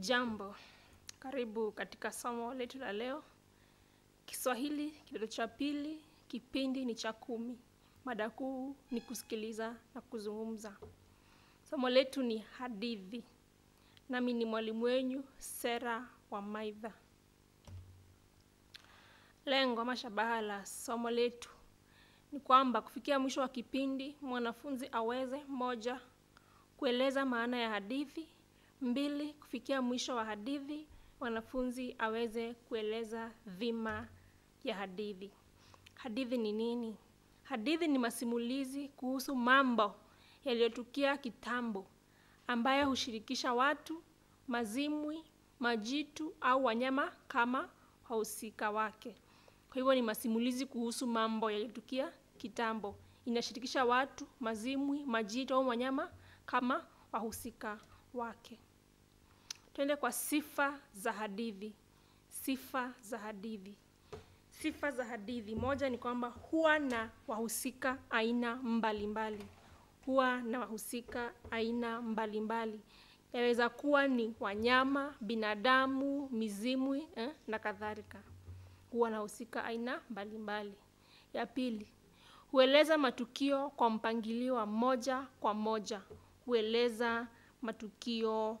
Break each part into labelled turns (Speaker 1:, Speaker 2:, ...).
Speaker 1: Jambo, karibu katika somo letu la leo. Kiswahili kidato cha pili, kipindi ni cha kumi. Mada kuu ni kusikiliza na kuzungumza. Somo letu ni hadithi. Nami ni mwalimu wenyu Sera wa Maidha. Lengo ama shabaha la somo letu ni kwamba kufikia mwisho wa kipindi mwanafunzi aweze moja, kueleza maana ya hadithi mbili, kufikia mwisho wa hadithi wanafunzi aweze kueleza dhima ya hadithi. Hadithi ni nini? Hadithi ni masimulizi kuhusu mambo yaliyotukia kitambo ambayo hushirikisha watu, mazimwi, majitu au wanyama kama wahusika wake. Kwa hivyo ni masimulizi kuhusu mambo yaliyotukia kitambo. Inashirikisha watu, mazimwi, majitu au wanyama kama wahusika wake. Twende kwa sifa za hadithi. Sifa za hadithi. Sifa za hadithi. Moja ni kwamba huwa na wahusika aina mbalimbali. mbali. Huwa na wahusika aina mbalimbali. Yaweza kuwa ni wanyama, binadamu, mizimu eh, na kadhalika. Huwa na wahusika aina mbalimbali. Ya pili, hueleza matukio kwa mpangilio wa moja kwa moja. Hueleza matukio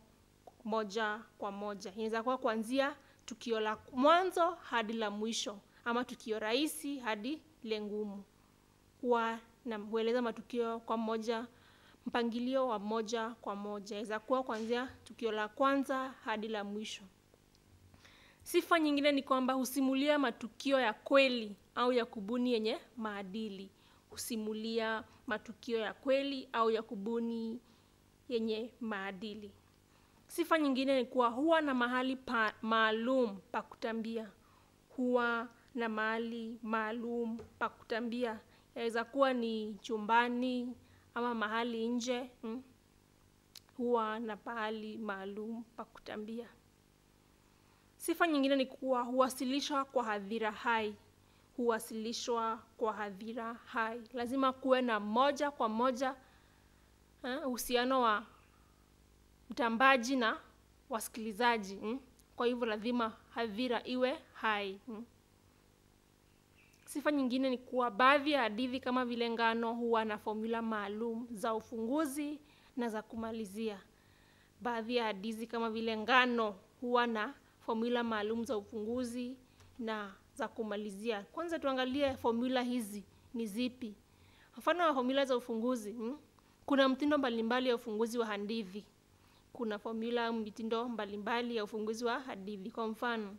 Speaker 1: moja kwa moja. Inaweza kuwa kuanzia tukio la mwanzo hadi la mwisho ama tukio rahisi hadi lengumu. Huwa na hueleza matukio kwa moja, mpangilio wa moja kwa moja. Inaweza kuwa kuanzia tukio la kwanza hadi la mwisho. Sifa nyingine ni kwamba husimulia matukio ya kweli au ya kubuni yenye maadili. Husimulia matukio ya kweli au ya kubuni yenye maadili. Sifa nyingine ni kuwa huwa na mahali pa maalum pa kutambia. Huwa na mahali maalum pa kutambia. Yaweza kuwa ni chumbani ama mahali nje. Mm. Huwa na pahali maalum pa kutambia. Sifa nyingine ni kuwa huwasilishwa kwa hadhira hai. Huwasilishwa kwa hadhira hai. Lazima kuwe na moja kwa moja uhusiano wa mtambaji na wasikilizaji. Mm. Kwa hivyo lazima hadhira iwe hai. Mm. Sifa nyingine ni kuwa baadhi ya hadithi kama vile ngano huwa na fomula maalum za ufunguzi na za kumalizia. Baadhi ya hadithi kama vile ngano huwa na fomula maalum za ufunguzi na za kumalizia. Kwanza tuangalie fomula hizi ni zipi. Mfano wa fomula za ufunguzi. Mm. Kuna mtindo mbalimbali ya ufunguzi wa hadithi. Kuna fomula mitindo mbalimbali ya ufunguzi wa hadithi. Kwa mfano,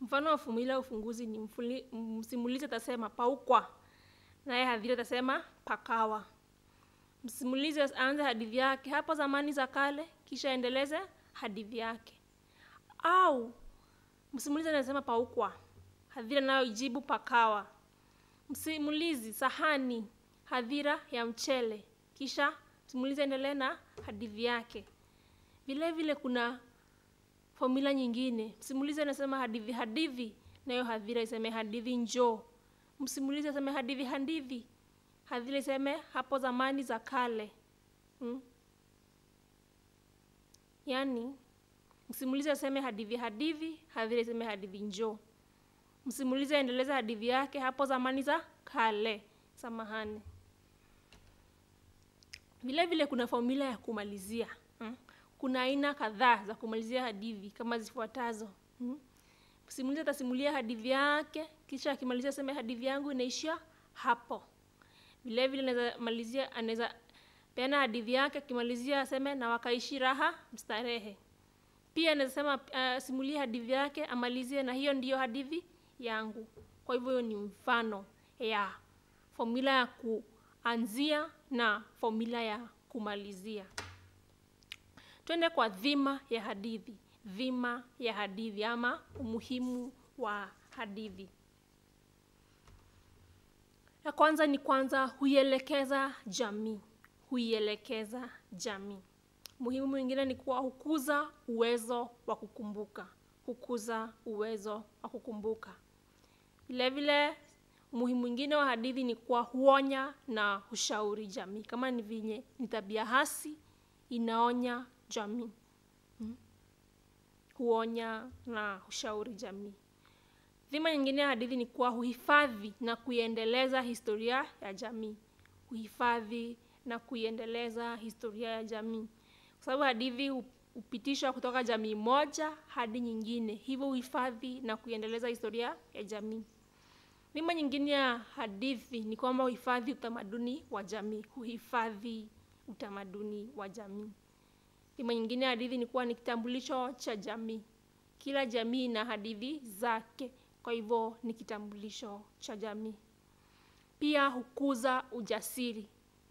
Speaker 1: mfano wa fomula ya ufunguzi ni mfuli, msimulizi atasema paukwa, naye hadhira atasema pakawa. Msimulizi aanze hadithi yake hapo zamani za kale, kisha endeleze hadithi yake. Au msimulizi anasema paukwa, hadhira nayo ijibu pakawa. Msimulizi sahani, hadhira ya mchele, kisha msimulizi aendelee na hadithi yake. Vile vile kuna fomula nyingine. Msimulizi anasema hadithi hadithi, nayo hadhira iseme hadithi njoo. Msimulizi aseme hadithi hadithi, hadhira iseme hapo zamani za kale. Hmm? Yaani msimulizi aseme hadithi hadithi, hadhira iseme hadithi njoo. Msimulizi aendeleza hadithi yake hapo zamani za kale. Samahani. Vile vile kuna fomula ya kumalizia. Kuna aina kadhaa za kumalizia hadithi kama zifuatazo. Hmm? Msimulizi atasimulia hadithi yake, kisha akimalizia aseme hadithi yangu inaishia hapo. Vile vile anaweza malizia, anaweza peana hadithi yake, akimalizia aseme na wakaishi raha mstarehe. Pia anaweza sema uh, simulia hadithi yake amalizie na hiyo ndiyo hadithi yangu. Kwa hivyo hiyo ni mfano ya formula ya kuanzia na formula ya kumalizia. Twende kwa dhima ya hadithi. Dhima ya hadithi ama umuhimu wa hadithi. Ya kwanza ni kwanza huielekeza jamii. Huielekeza jamii. Muhimu mwingine ni kuwa hukuza uwezo wa kukumbuka. Hukuza uwezo wa kukumbuka. Vilevile vile umuhimu mwingine wa hadithi ni kuwa huonya na hushauri jamii. Kama ni vinye ni tabia hasi inaonya jamii. Hmm? huonya na hushauri jamii. Dhima nyingine ya hadithi ni kuwa huhifadhi na kuiendeleza historia ya jamii. Huhifadhi na kuiendeleza historia ya jamii, kwa sababu hadithi hupitishwa kutoka jamii moja hadi nyingine, hivyo huhifadhi na kuiendeleza historia ya jamii. Dhima nyingine ya hadithi ni kwamba huhifadhi utamaduni wa jamii. Huhifadhi utamaduni wa jamii. Dhima nyingine hadithi ni kuwa ni kitambulisho cha jamii. Kila jamii ina hadithi zake, kwa hivyo ni kitambulisho cha jamii. Pia hukuza ujasiri.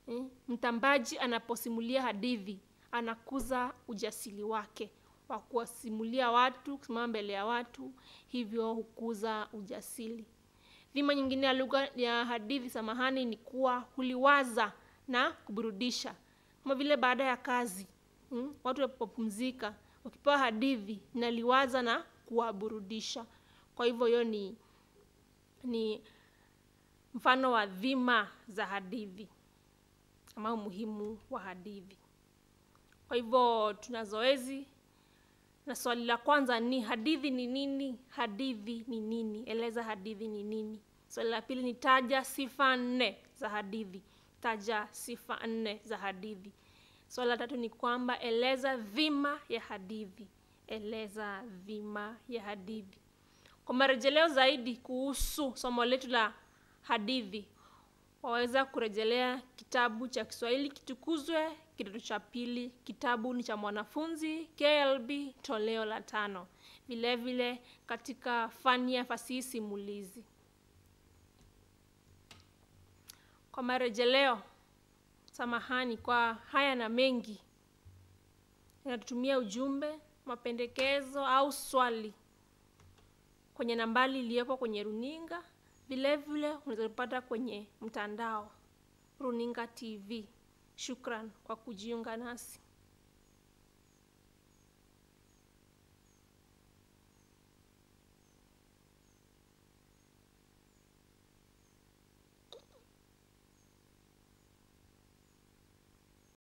Speaker 1: Hmm? Mtambaji anaposimulia hadithi, anakuza ujasiri wake wa kuwasimulia watu, kusimama mbele ya watu, hivyo hukuza ujasiri. Dhima nyingine ya lugha ya hadithi, samahani, ni kuwa huliwaza na kuburudisha. Kama vile baada ya kazi, watu wanapopumzika, wakipewa hadithi inaliwaza na kuwaburudisha. Kwa hivyo hiyo ni ni mfano wa dhima za hadithi ama umuhimu wa hadithi. Kwa hivyo tuna zoezi na swali la kwanza ni hadithi ni nini? Hadithi ni nini? Eleza hadithi ni nini. Swali la pili ni taja sifa nne za hadithi. Taja sifa nne za hadithi. Swali la tatu ni kwamba eleza dhima ya hadithi. Eleza dhima ya hadithi. Kwa marejeleo zaidi kuhusu somo letu la hadithi, waweza kurejelea kitabu cha Kiswahili Kitukuzwe kidato cha pili. Kitabu ni cha mwanafunzi KLB toleo la tano. Vilevile katika fani ya fasihi simulizi. Kwa marejeleo, samahani kwa haya na mengi, inatutumia ujumbe, mapendekezo au swali kwenye nambari iliyoko kwenye runinga. Vilevile unaweza kupata kwenye mtandao Runinga TV. Shukran kwa kujiunga nasi.